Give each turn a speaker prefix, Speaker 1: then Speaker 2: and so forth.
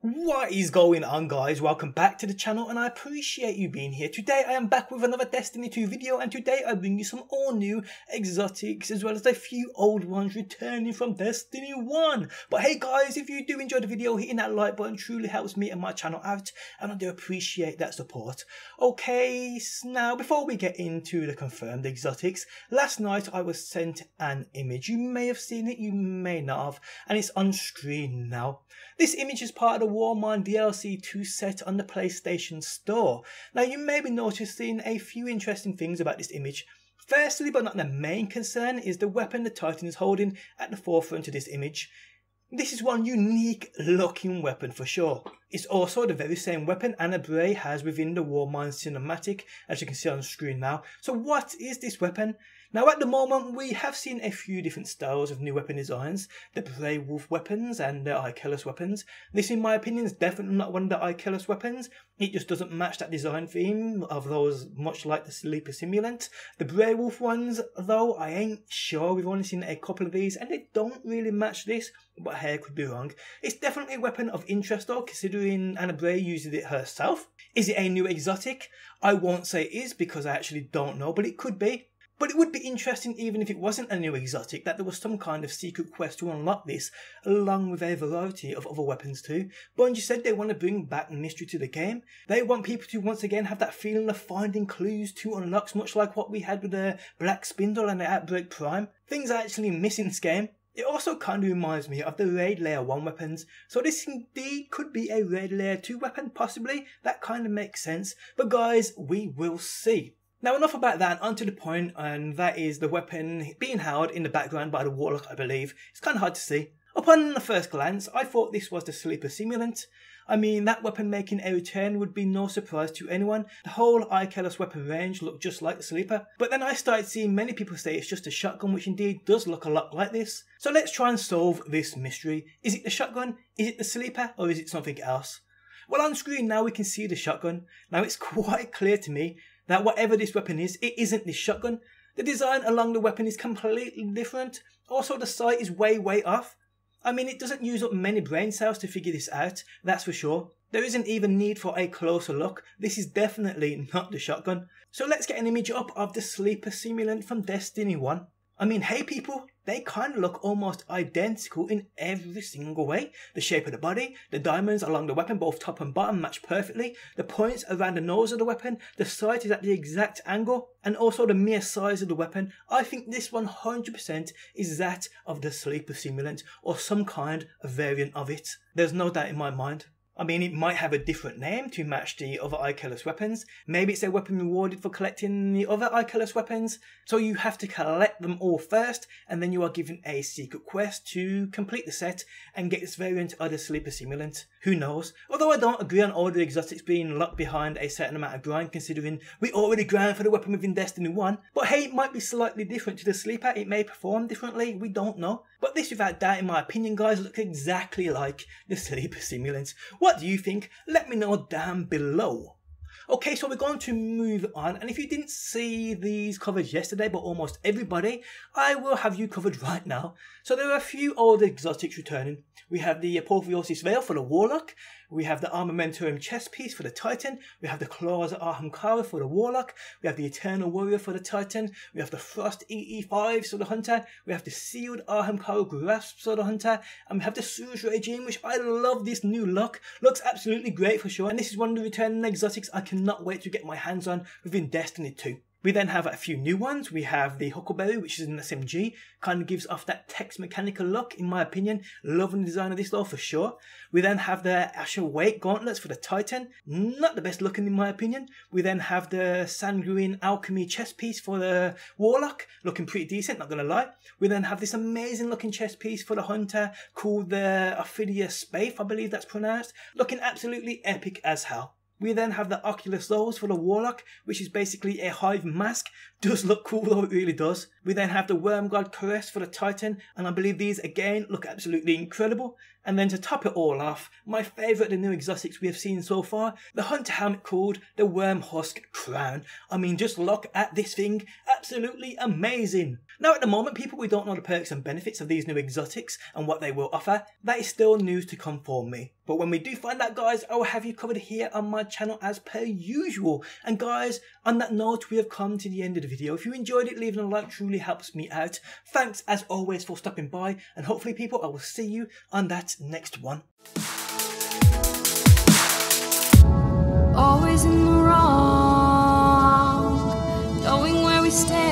Speaker 1: What is going on guys? Welcome back to the channel and I appreciate you being here. Today I am back with another Destiny 2 video and today I bring you some all new exotics as well as a few old ones returning from Destiny 1. But hey guys, if you do enjoy the video, hitting that like button truly helps me and my channel out and I do appreciate that support. Okay, now before we get into the confirmed exotics, last night I was sent an image. You may have seen it, you may not have, and it's on screen now. This image is part of the Warmind DLC 2 set on the PlayStation Store. Now you may be noticing a few interesting things about this image. Firstly, but not the main concern, is the weapon the Titan is holding at the forefront of this image. This is one unique looking weapon for sure. It's also the very same weapon Ana Bray has within the Warmind cinematic, as you can see on screen now. So what is this weapon? Now at the moment we have seen a few different styles of new weapon designs, the Bray Wolf weapons and the Ikelos weapons. This in my opinion is definitely not one of the Ikelos weapons, it just doesn't match that design theme of those much like the Sleeper Simulant. The Bray Wolf ones though I ain't sure, we've only seen a couple of these and they don't really match this, but I could be wrong. It's definitely a weapon of interest though considering Ana Bray uses it herself. Is it a new exotic? I won't say it is because I actually don't know, but it could be. But it would be interesting even if it wasn't a new exotic that there was some kind of secret quest to unlock this, along with a variety of other weapons too. Bungie said they want to bring back mystery to the game. They want people to once again have that feeling of finding clues to unlocks much like what we had with the Black Spindle and the Outbreak Prime. Things are actually missing this game. It also kind of reminds me of the Raid Lair 1 weapons, so this indeed could be a Raid Lair 2 weapon, possibly. That kind of makes sense, but guys, we will see. Now enough about that, and onto the point, and that is the weapon being held in the background by the Warlock, I believe. It's kind of hard to see. Upon the first glance, I thought this was the Sleeper Simulant. I mean, that weapon making a return would be no surprise to anyone. The whole Ikelos weapon range looked just like the Sleeper. But then I started seeing many people say it's just a shotgun, which indeed does look a lot like this. So let's try and solve this mystery. Is it the shotgun? Is it the Sleeper? Or is it something else? Well, on screen now we can see the shotgun. Now it's quite clear to me that whatever this weapon is, it isn't this shotgun. The design along the weapon is completely different. Also, the sight is way, way off. I mean, it doesn't use up many brain cells to figure this out, that's for sure. There isn't even need for a closer look. This is definitely not the shotgun. So let's get an image up of the sleeper simulant from Destiny 1. I mean, hey people, they kind of look almost identical in every single way. The shape of the body, the diamonds along the weapon, both top and bottom, match perfectly. The points around the nose of the weapon, the sight is at the exact angle, and also the mere size of the weapon. I think this 100% is that of the Sleeper Simulant, or some kind of variant of it. There's no doubt in my mind. I mean, it might have a different name to match the other Ikelos weapons. Maybe it's a weapon rewarded for collecting the other Ikelos weapons. So you have to collect them all first, and then you are given a secret quest to complete the set and get this variant of the Sleeper Simulant. Who knows? Although I don't agree on all the exotics being locked behind a certain amount of grind, considering we already grind for the weapon within Destiny 1. But hey, it might be slightly different to the Sleeper. It may perform differently. We don't know. But this, without doubt, in my opinion, guys, looks exactly like the Sleeper Simulant. What do you think? Let me know down below. Okay, so we're going to move on. And if you didn't see these covers yesterday, but almost everybody, I will have you covered right now. So there are a few old exotics returning. We have the Apotheosis Veil for the Warlock. We have the Armamentarium chess piece for the Titan. We have the Claws of Ahamkara for the Warlock. We have the Eternal Warrior for the Titan. We have the Frost EE5 for the Hunter. We have the Sealed Ahamkara Grasp for the Hunter. And we have the SUROS Regime, which I love this new look. Looks absolutely great for sure. And this is one of the returning exotics I cannot wait to get my hands on within Destiny 2. We then have a few new ones. We have the Huckleberry, which is an SMG. Kind of gives off that text mechanical look, in my opinion. Loving the design of this though, for sure. We then have the Ashen Wake gauntlets for the Titan. Not the best looking, in my opinion. We then have the Sanguine Alchemy chest piece for the Warlock. Looking pretty decent, not gonna lie. We then have this amazing looking chest piece for the Hunter called the Ophidia Spathe, I believe that's pronounced. Looking absolutely epic as hell. We then have the Oculus Xol for the Warlock, which is basically a hive mask. Does look cool though, it really does. We then have the Wormgod Caress for the Titan, and I believe these again look absolutely incredible. And then to top it all off, my favourite of the new exotics we have seen so far, the hunter helmet called the Wormhusk Crown. I mean, just look at this thing, absolutely amazing. Now at the moment, people we don't know the perks and benefits of these new exotics and what they will offer, that is still news to come for me. But when we do find that guys, I will have you covered here on my channel as per usual. And guys, on that note, we have come to the end of the video. If you enjoyed it, leaving a like truly helps me out. Thanks as always for stopping by and hopefully people, I will see you on that next one. Always in the wrong, knowing where we stand.